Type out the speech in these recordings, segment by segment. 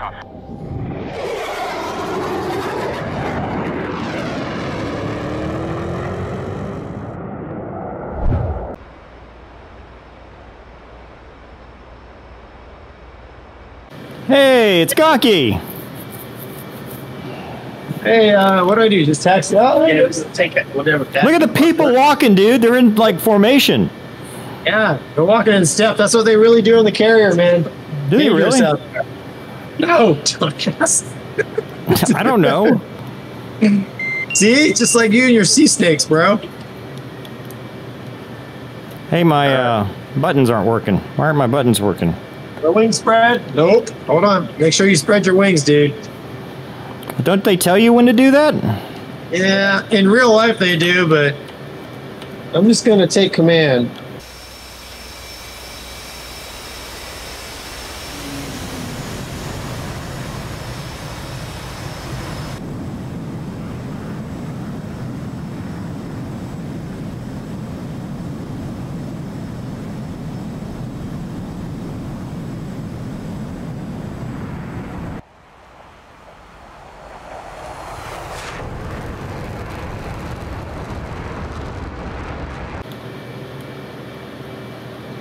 off. Hey, it's Gonky. Hey, uh, what do I do? Just taxi out? Yeah, just take it, whatever. Look at the people walking, dude. They're in like formation. Yeah, they're walking in step. That's what they really do on the carrier, man. Do you really? there. No, Dunkas. I don't know. See, just like you and your sea snakes, bro. Hey, my uh, buttons aren't working. Why aren't my buttons working? The wing spread? Nope. Hold on. Make sure you spread your wings, dude. Don't they tell you when to do that? Yeah, in real life they do, but I'm just gonna take command.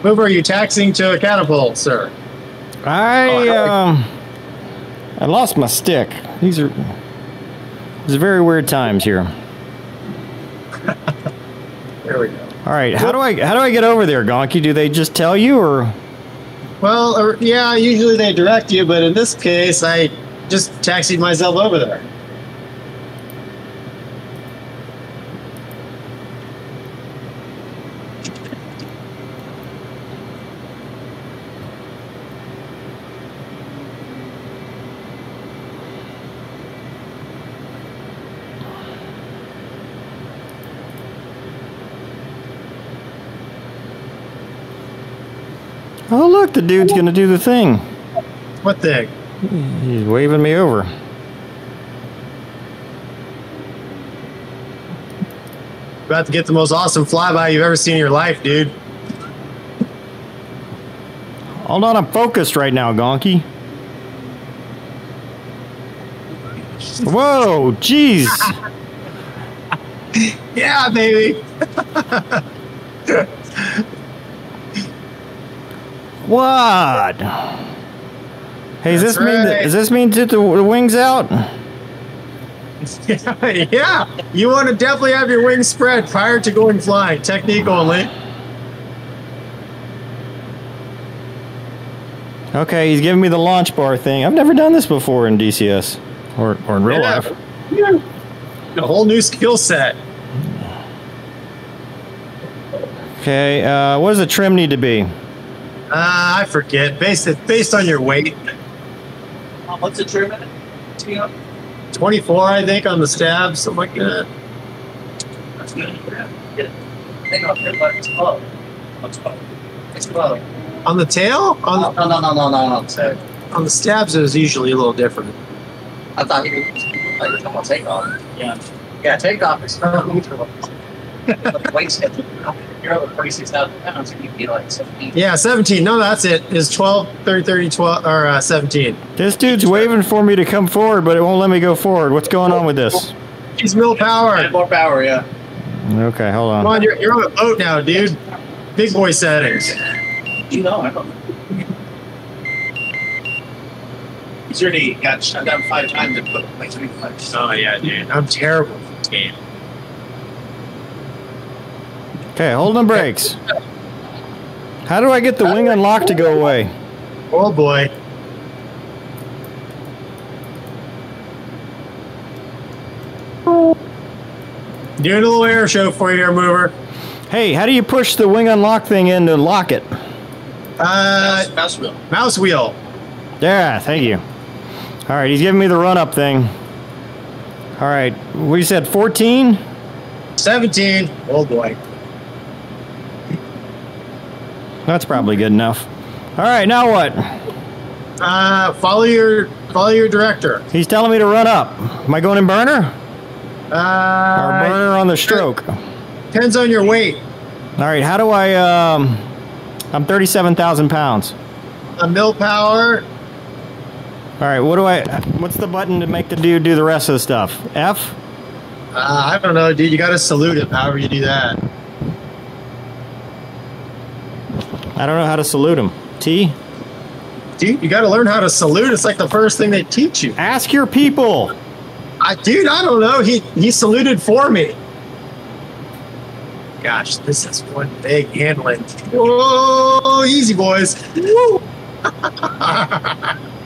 Mover, are you taxing to a catapult, sir? I um, I lost my stick. These are these are very weird times here. There we go. All right, how do I how do I get over there, Gonky? Do they just tell you or? Well, or, yeah, usually they direct you, but in this case, I just taxied myself over there. Look, the dude's gonna do the thing. What thing? He's waving me over. About to get the most awesome flyby you've ever seen in your life, dude. Hold on, I'm focused right now, Gonky. Whoa, jeez. Yeah, baby. What? Hey, does That's this mean that, right. does this mean that the, the wings out? yeah, you want to definitely have your wings spread prior to going flying. Technique only. Okay, he's giving me the launch bar thing. I've never done this before in DCS or, or in real Yeah. life. A whole new skill set. Okay, uh, what does the trim need to be? Uh, I forget. Based based on your weight, What's the trim in it? You know, 24, I think, on the stab, something like that. That's good. Yeah. Get it. Take off your butt. It's low. It's low. It's low. On the tail, No, on no, no, no, no, no, no. So, on the stabs, it was usually a little different. I thought you were, talking about takeoff. Yeah. Yeah, takeoff is not neutral. But weight set, you're over 46,000 pounds, and you'd be like 17. Yeah, 17. No, that's it. Is 12, 30, 30, 12, or uh, 17. This dude's waving for me to come forward, but it won't let me go forward. What's going on with this? He's mil power. More power, yeah. Okay, hold on. Come on. on, you're, you're on a boat now, dude. Big boy settings. You know, I don't know. He's already got shut down five times and put like three times. Oh, yeah, dude. I'm terrible at this game. Okay, hold on brakes. How do I get the wing unlock to go away? Oh, boy. Doing a little air show for you here, mover. Hey, how do you push the wing unlock thing in to lock it? Uh, mouse, mouse wheel. mouse wheel. Yeah, thank you. All right, he's giving me the run up thing. All right, we said 14? 17. Oh, boy. That's probably good enough. All right, now what? Uh, follow your follow your director. He's telling me to run up. Am I going in burner? Or Uh, burner on the stroke? depends on your weight. All right, how do I, um, I'm 37,000 pounds. A mil power. All right, what do I? What's the button to make the dude do the rest of the stuff? F. Uh, I don't know, dude. You got to salute him. However you do that. I don't know how to salute him. T. Dude, you got to learn how to salute. It's like the first thing they teach you. Ask your people. I, dude, I don't know. He he saluted for me. Gosh, this is one big handling. Whoa, easy boys.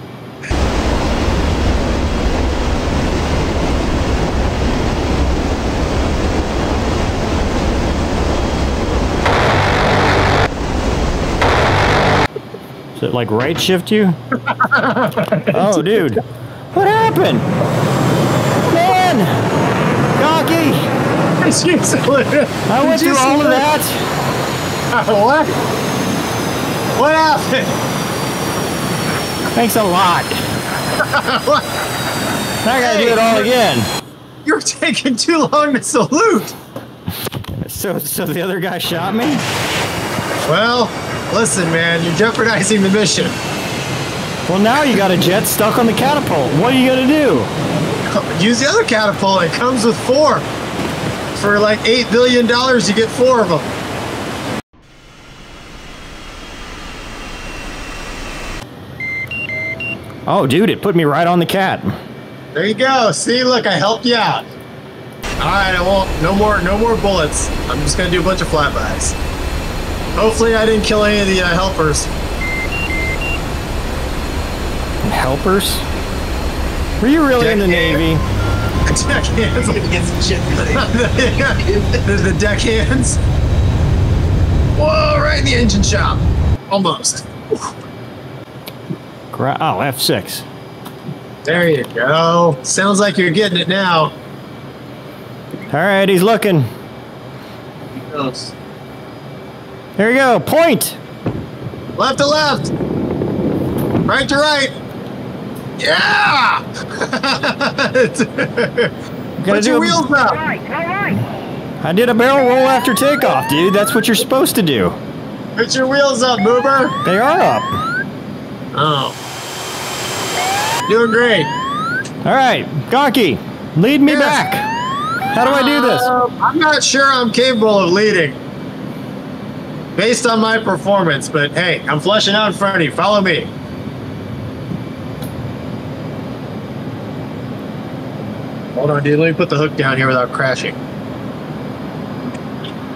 Like right shift you? oh, dude. What happened? Man! Gonky! I went through all of that. Uh, what? What happened? Thanks a lot. I gotta do it all again. You're taking too long to salute. So, so the other guy shot me? Well, listen, man, you're jeopardizing the mission. Well, now you got a jet stuck on the catapult. What are you gonna do? Use the other catapult. It comes with four. For like eight billion dollars, you get four of them. Oh, dude, it put me right on the cat. There you go. See, look, I helped you out. All right, I won't. No more. No more bullets. I'm just gonna do a bunch of flybys. Hopefully, I didn't kill any of the uh, helpers. Helpers? Were you really in the Deckhand. Navy? Deckhands. the, the deckhands. Whoa! Right in the engine shop. Almost. Gra- oh, F6. There you go. Sounds like you're getting it now. All right, he's looking. Goes. There we go. Point. Left to left. Right to right. Yeah! Gotta Put do your a- wheels up. I did a barrel roll after takeoff, dude. That's what you're supposed to do. Put your wheels up, Mover. They are up. Oh. Doing great. All right, Gonky, lead me Yes. back. How do I do this? Uh, I'm not sure I'm capable of leading. Based on my performance, but hey, I'm flushing out in front of you. Follow me. Hold on, dude. Let me put the hook down here without crashing.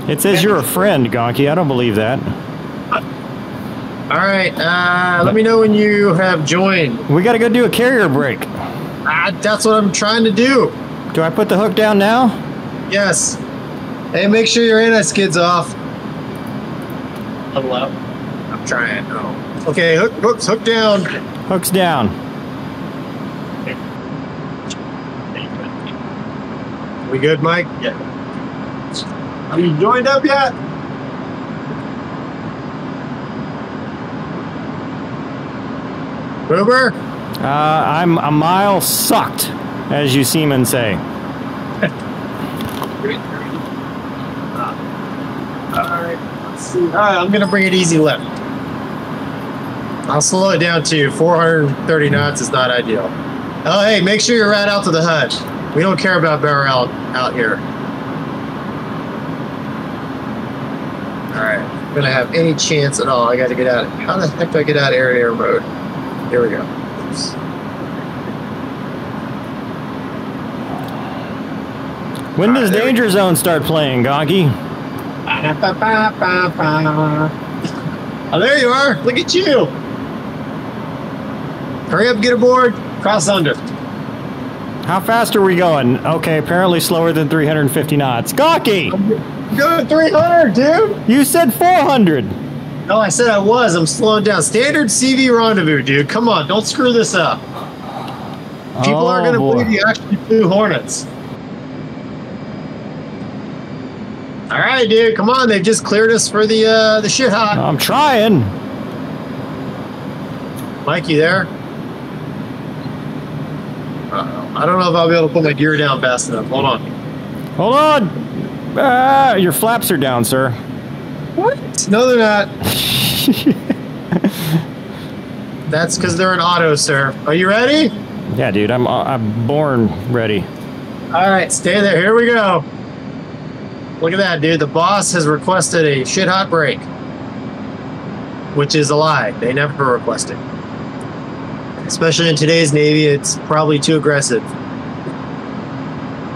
It says you're a friend, Gonky. I don't believe that. All right. Uh, let me know when you have joined. We got to go do a carrier break. Ah, that's what I'm trying to do. Do I put the hook down now? Yes. Hey, make sure your anti-skid's off. Level out. I'm trying. Oh. Okay, hook, hooks, hook down. Hook's down. We good, Mike? Yeah. Are you joined up yet? Uber? Uh, I'm a mile sucked, as you seamen say. see. Alright, I'm gonna bring it easy left. I'll slow it down to 430 knots is not ideal. Oh, hey, make sure you're right out to the HUD. We don't care about barrel out, out here. Alright, I'm gonna have any chance at all. I gotta get out. How the heck do I get out of air to air mode? Here we go. Oops. When does Danger Zone start playing, Gonky? Oh, there you are. Look at you. Hurry up, get aboard. Cross under. How fast are we going? Okay, apparently slower than 350 knots. Gonky! Go 300, dude. You said 400! No, I said I was. I'm slowing down. Standard CV rendezvous, dude. Come on, don't screw this up. People are Oh, going to believe you actually flew Hornets. All right, dude. Come on. They've just cleared us for the uh, the shit hot. I'm trying. Mike, you there? Uh-oh. I don't know if I'll be able to put my gear down fast enough. Hold on. Hold on! Ah, your flaps are down, sir. What? No, they're not. That's because they're an auto, sir. Are you ready? Yeah, dude, I'm uh, I'm born ready. All right, stay there. Here we go. Look at that, dude. The boss has requested a shit hot break, which is a lie. They never request it. Especially in today's Navy, it's probably too aggressive.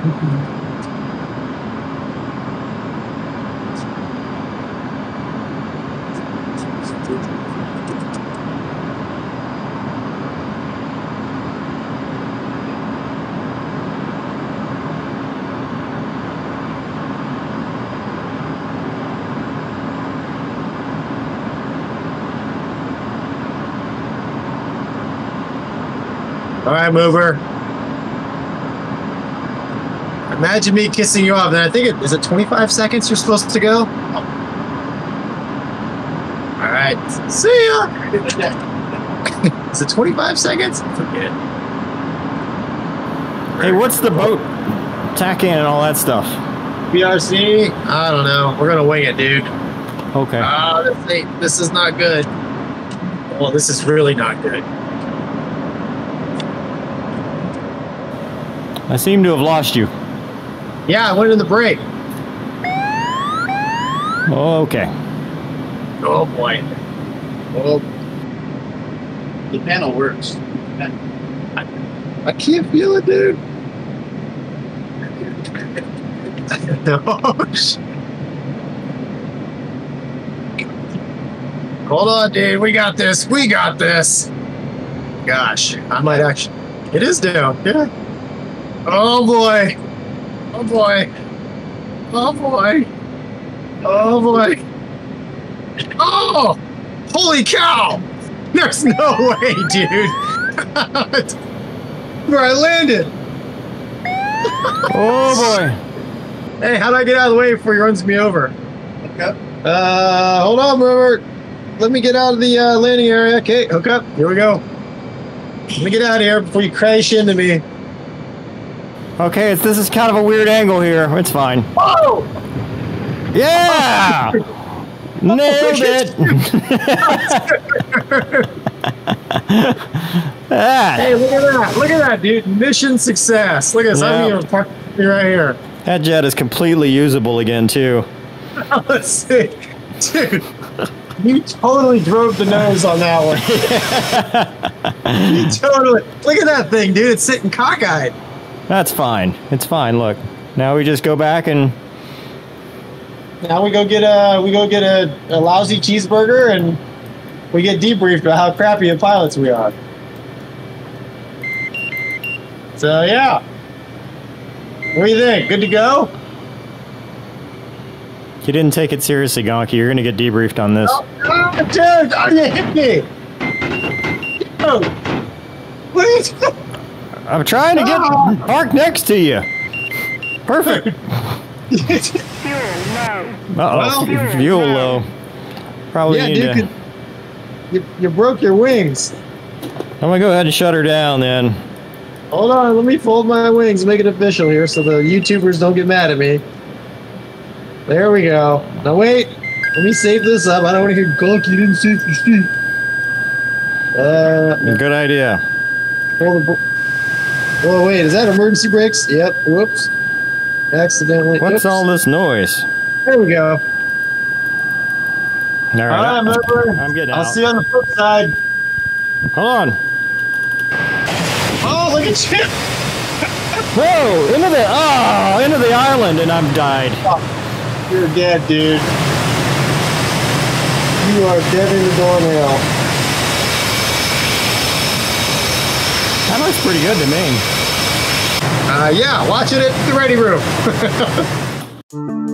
Mm-hmm. All right, mover. Imagine me kissing you off. And I think it is it 25 seconds you're supposed to go. All right. See ya. is it 25 seconds? Forget. Hey, what's the boat TACAN and all that stuff? PRC? I don't know. We're gonna wing it, dude. Okay. Ah, this ain't. This is not good. Well, this is really not good. I seem to have lost you. Yeah, I went in the break. Okay. Oh boy. Oh, The panel works. I I can't feel it, dude. Hold on, dude. We got this. We got this. Gosh, I might actually. It is down. Yeah. Oh boy. Oh boy. Oh boy. Oh boy. Oh! Holy cow! There's no way, dude. Where I landed. Oh boy. Hey, how do I get out of the way before he runs me over? Okay. Uh, hold on, Robert. Let me get out of the uh, landing area. Okay, hook up. Here we go. Let me get out of here before you crash into me. Okay, it's, this is kind of a weird angle here. It's fine. Oh! Yeah! Nailed it! Ah, Hey, look at that. Look at that, dude. Mission success. Look at this. I'm even park me right here. that jet is completely usable again, too. Let's see. Dude, you totally drove the nose on that one. you totally. Look at that thing, dude. It's sitting cockeyed. That's fine. It's fine. Look, now we just go back and Now we go get a we go get a, a lousy cheeseburger and we get debriefed about how crappy of pilots we are. So yeah. What do you think? Good to go? you didn't take it seriously, Gonky. You're gonna get debriefed on this. Oh, dude, oh, you hit me. Oh. What are you? I'm trying to get parked next to you. Perfect. Uh Well, oh, fuel low. Probably yeah, need dude, to. you, you broke your wings. I'm gonna go ahead and shut her down then. Hold on, let me fold my wings, make it official here so the YouTubers don't get mad at me. There we go. Now wait, let me save this up. I don't want to hear Gonk, you didn't save your street. Uh, Good idea. hold the. Oh wait, is that emergency brakes? Yep. Whoops. Accidentally. What's oops. all this noise? There we go. All All right, right, member. I'm getting I'll out. see you on the flip side. Hold on. Oh, look at you! Whoa! Into the oh, into the island, and I'm died. You're dead, dude. You are dead in the doornail. Looks pretty good to me. Uh, yeah, watch it at the ready room.